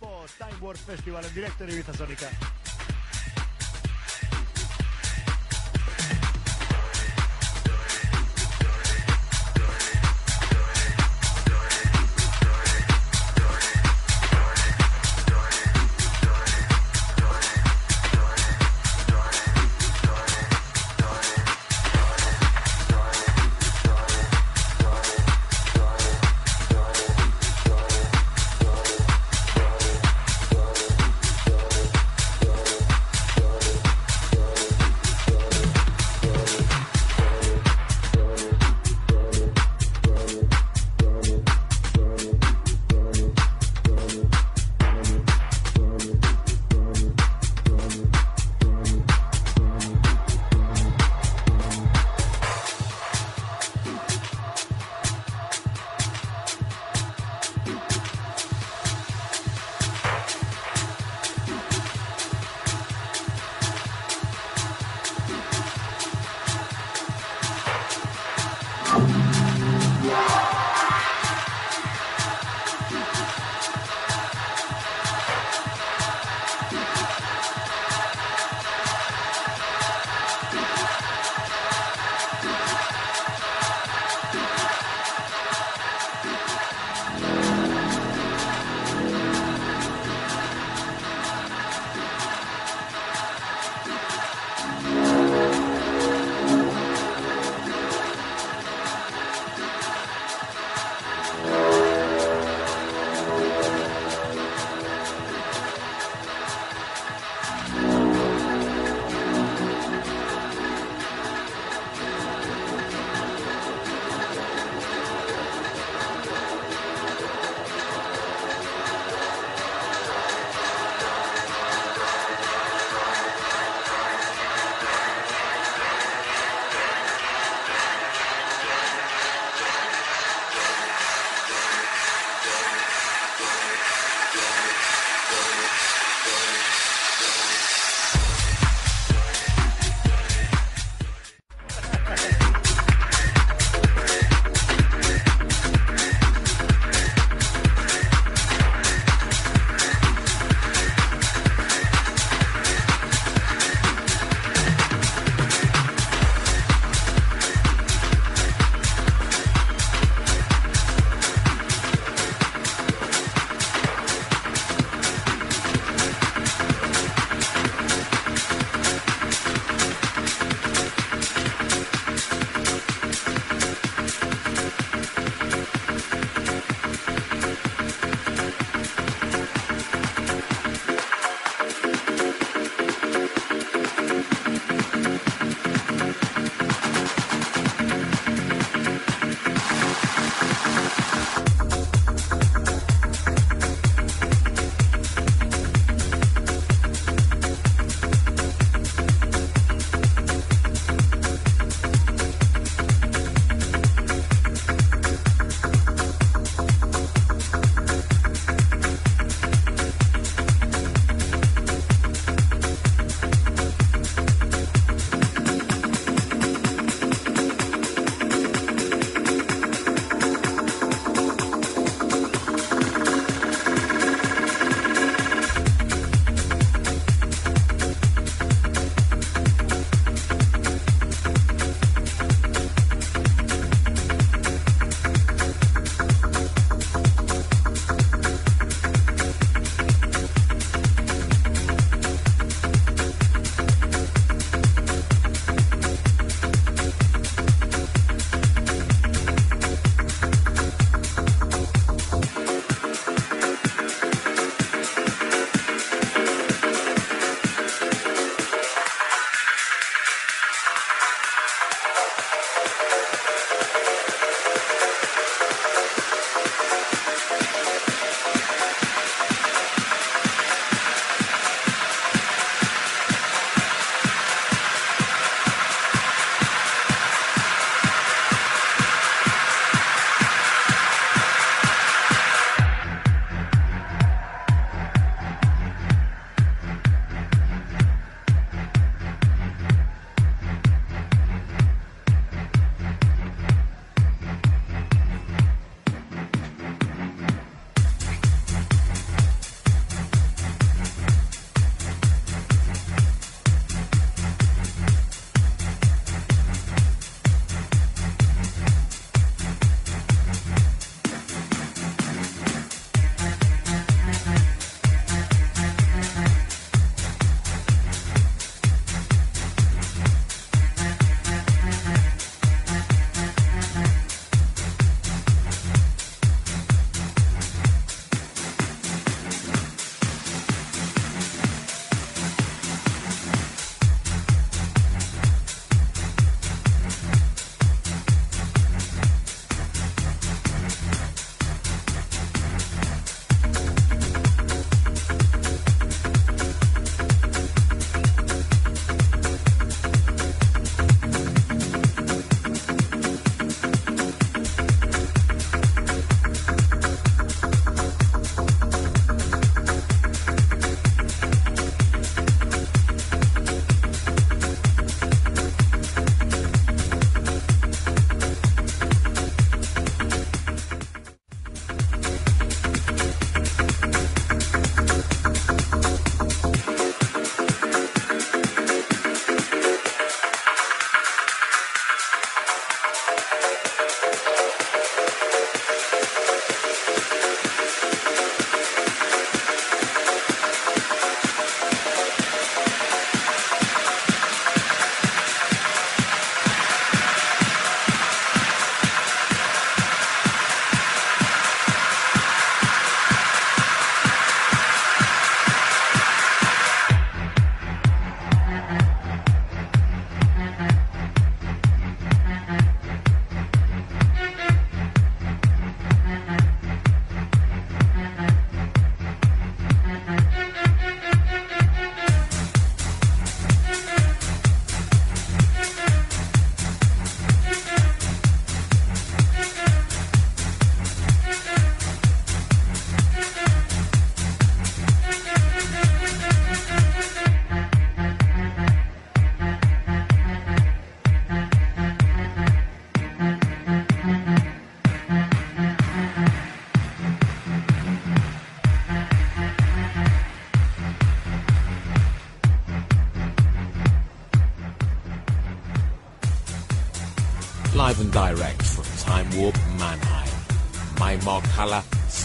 Time War Festival en directo en Ibiza Sónica.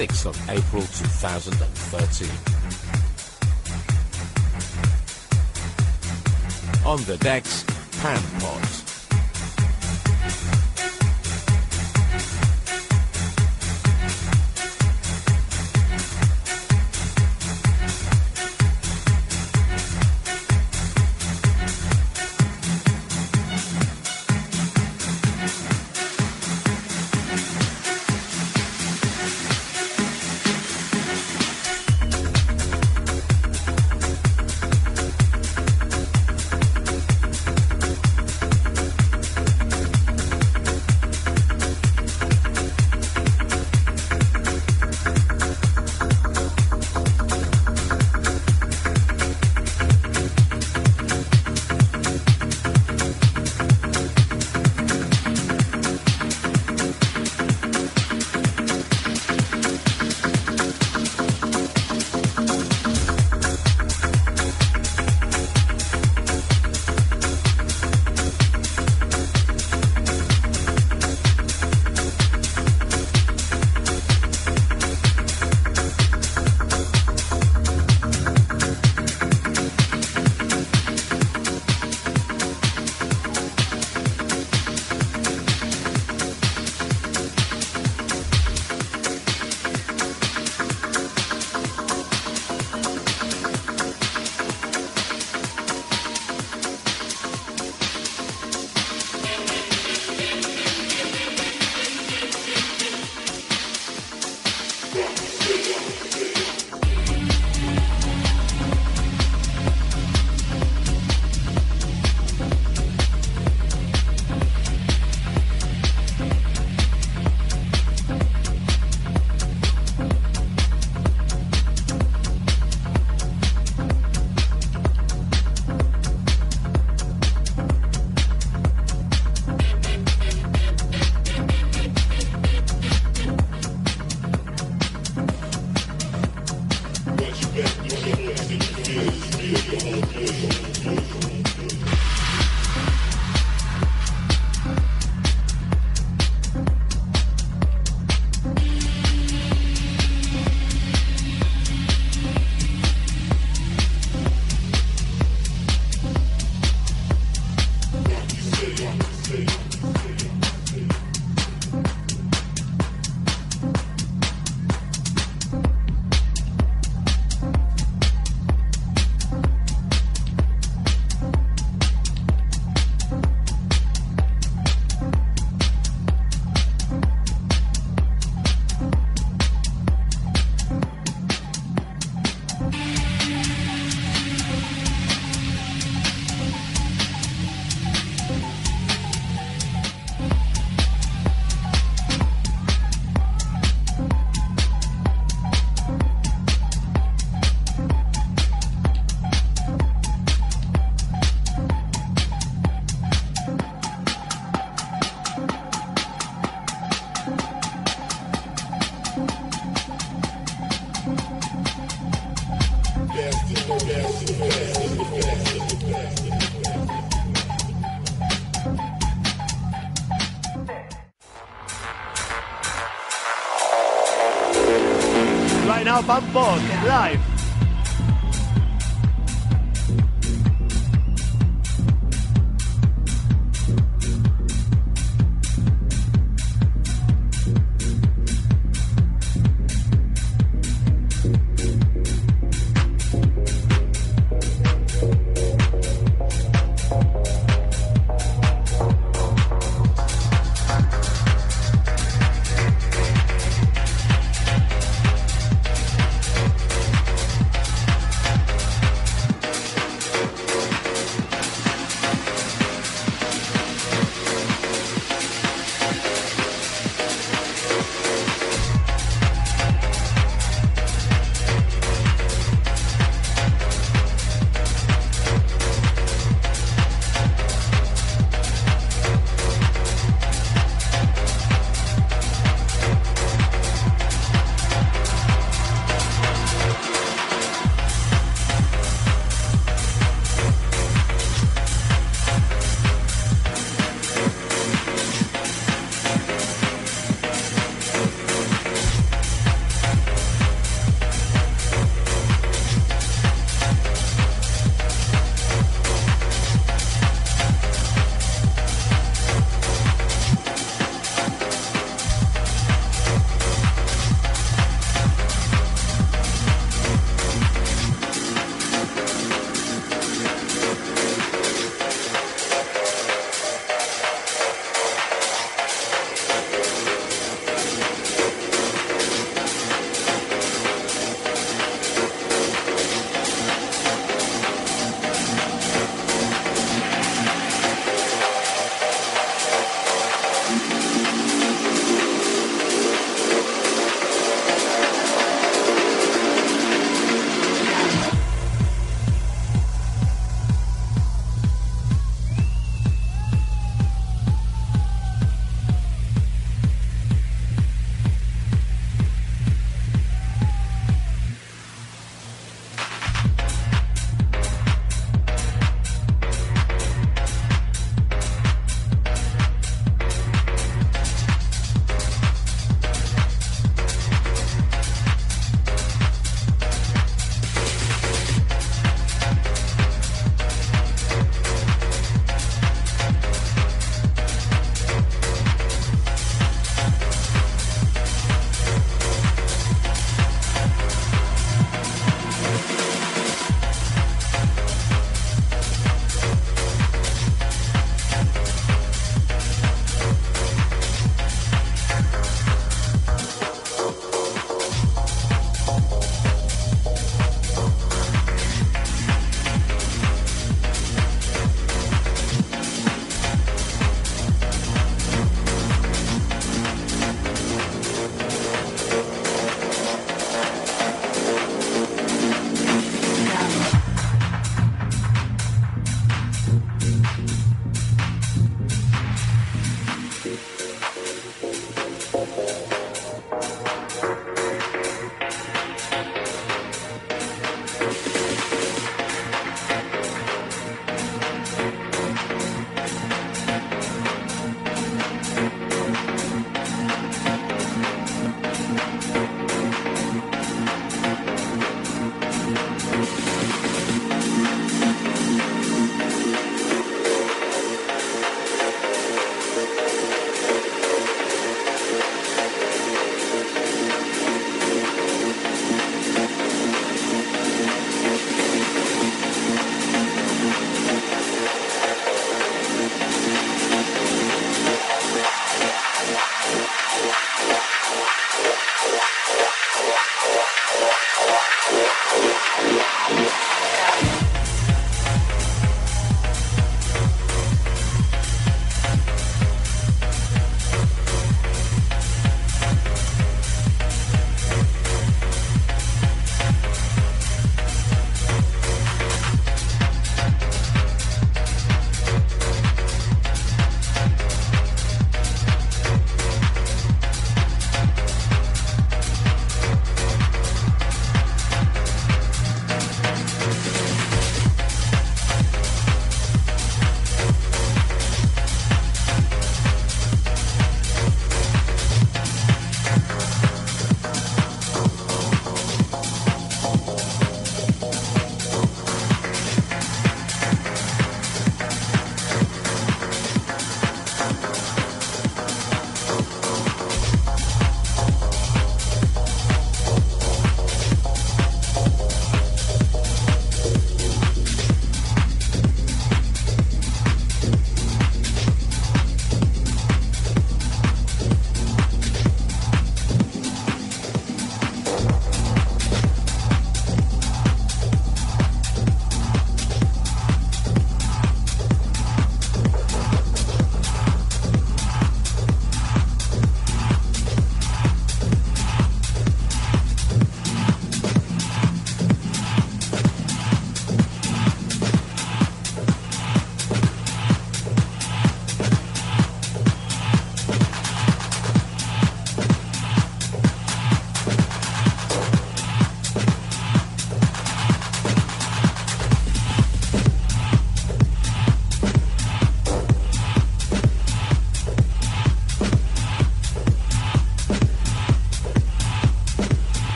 6th of April 2013. On the decks, Pan Pot.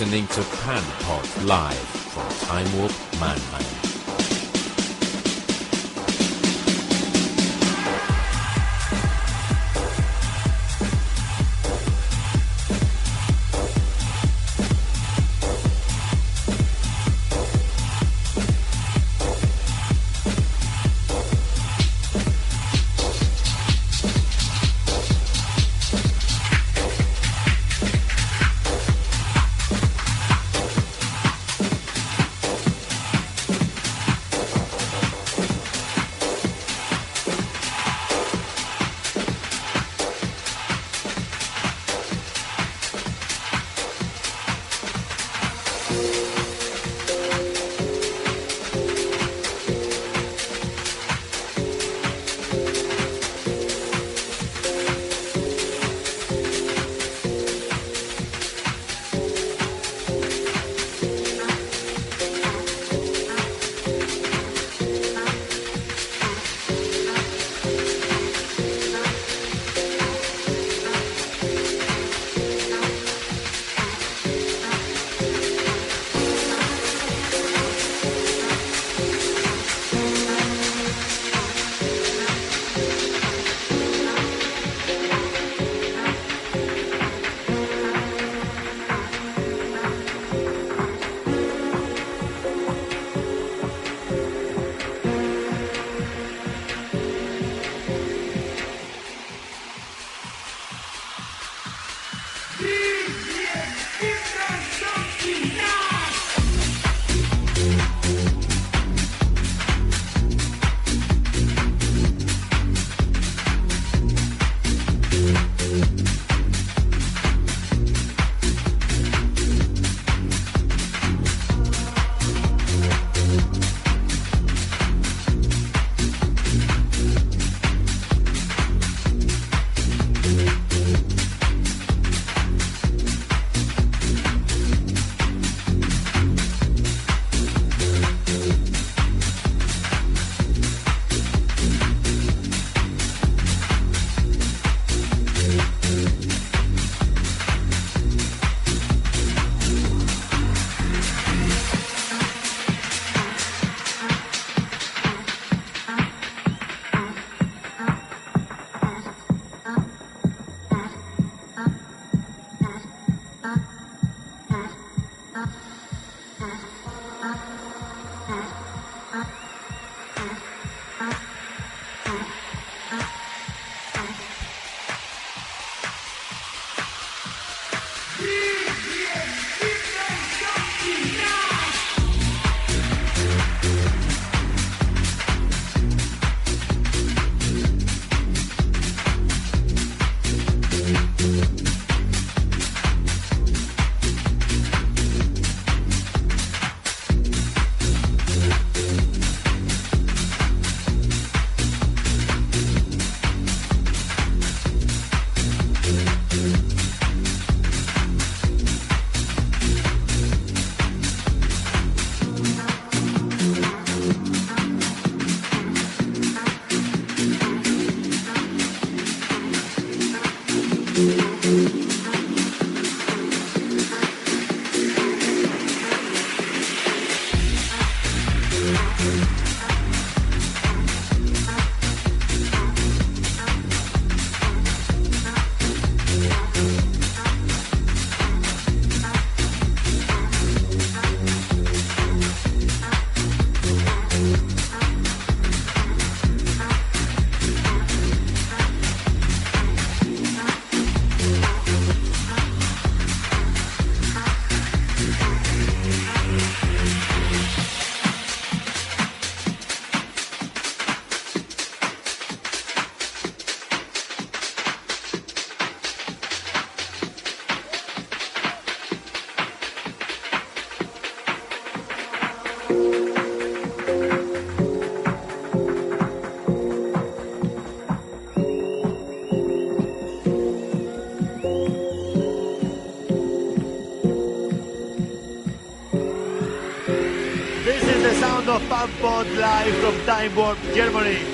Listening to Pan Pot live from Time Warp Mannheim. From Time Warp, Germany.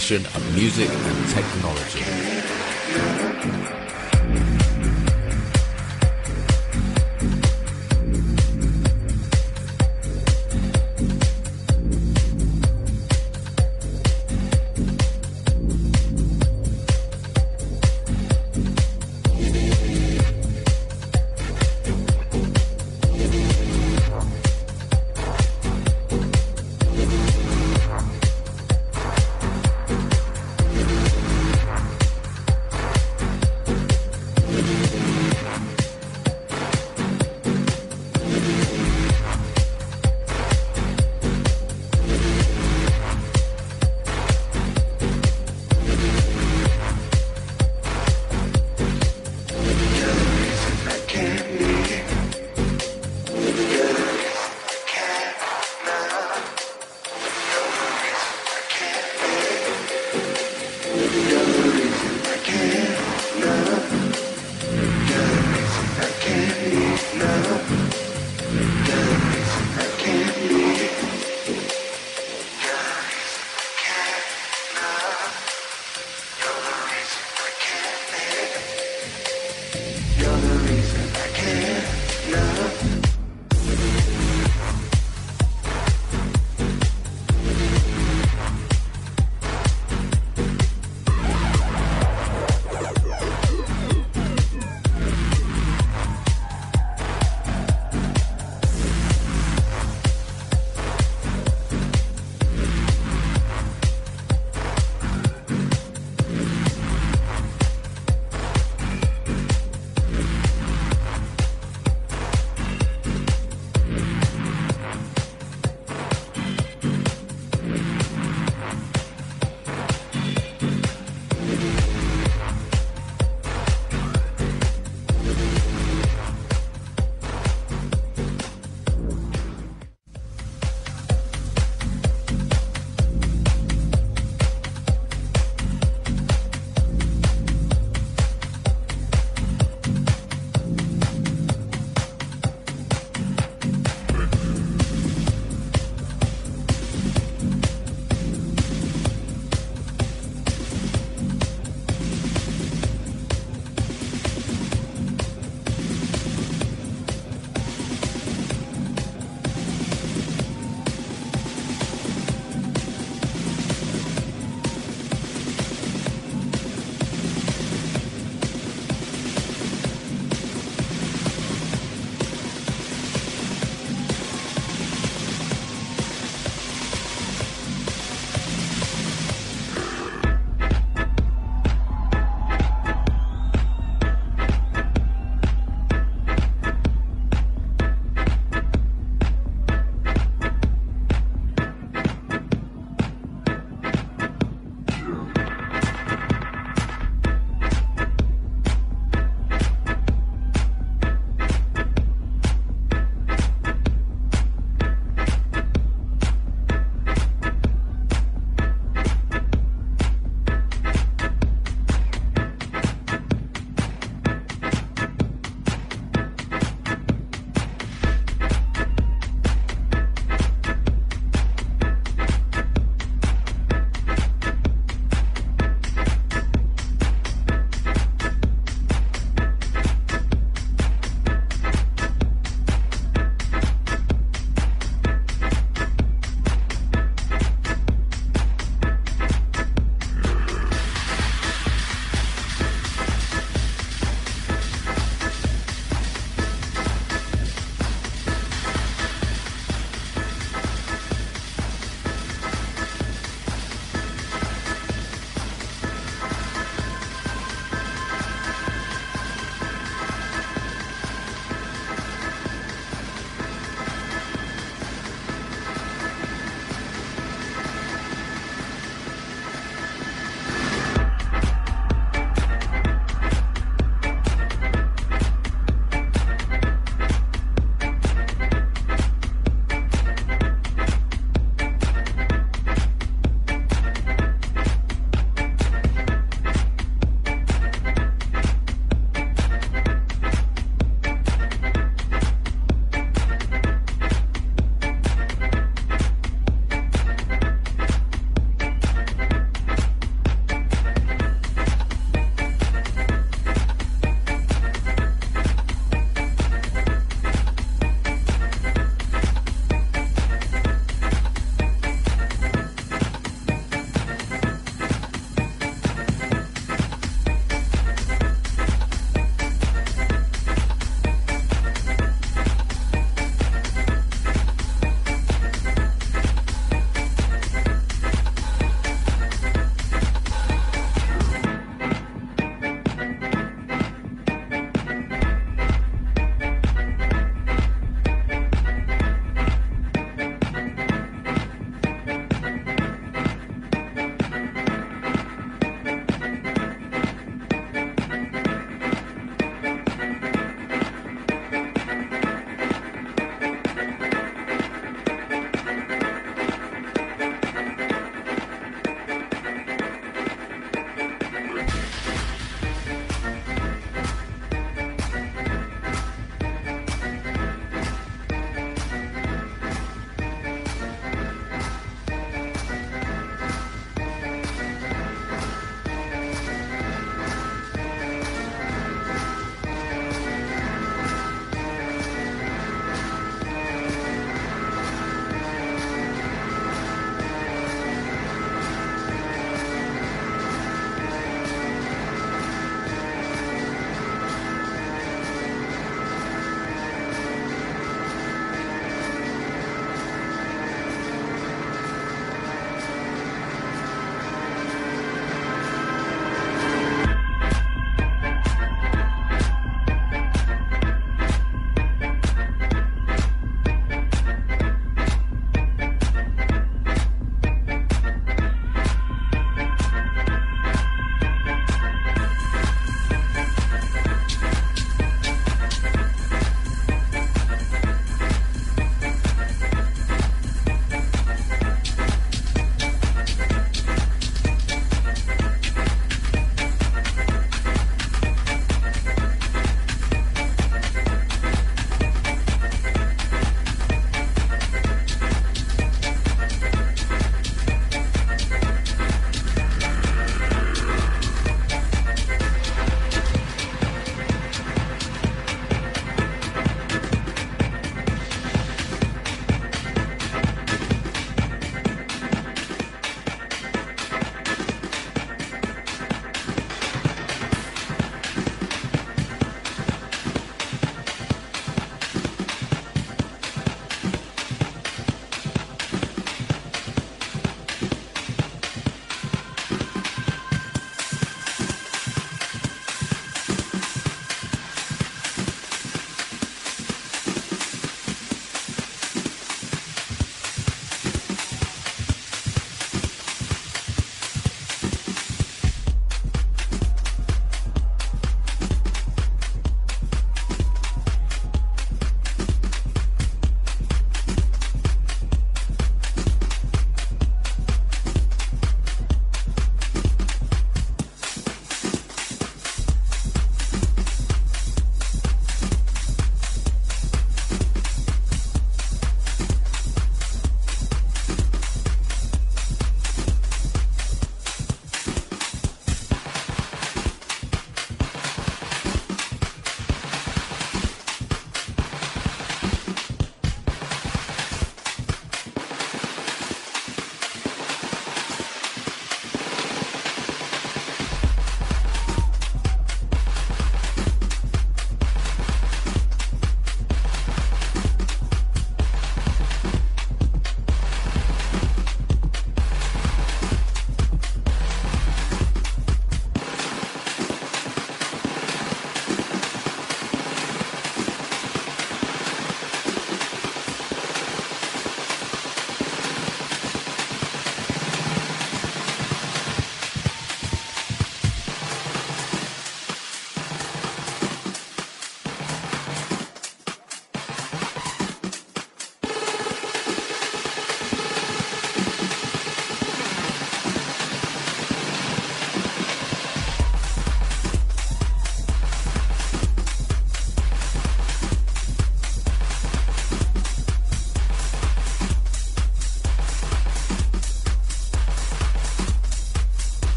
Combination of music and technology.